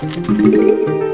Música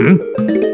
Hmm?